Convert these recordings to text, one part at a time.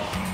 One,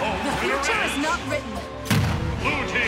The future is is not written. Blue Team.